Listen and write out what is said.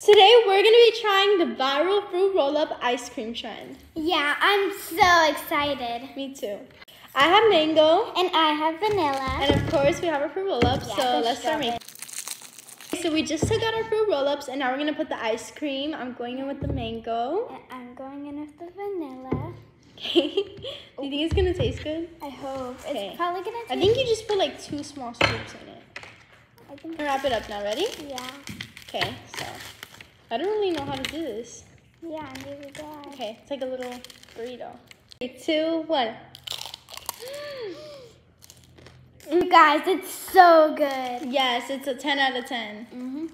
Today we're gonna be trying the viral fruit roll-up ice cream trend. Yeah, I'm so excited. Me too. I have mango, And I have vanilla. and of course we have our fruit roll-up. Yeah, so let's start making. So we just took out our fruit roll-ups, and now we're gonna put the ice cream. I'm going in with the mango. And I'm going in with the vanilla. Okay. Do you think it's gonna taste good? I hope. Okay. It's probably gonna I think you just put like two small scoops in it. I think. Wrap it up now. Ready? Yeah. Okay. I don't really know how to do this. Yeah, neither do I. Okay, it's like a little burrito. Three, two, one. You guys, it's so good. Yes, it's a 10 out of 10. Mm-hmm.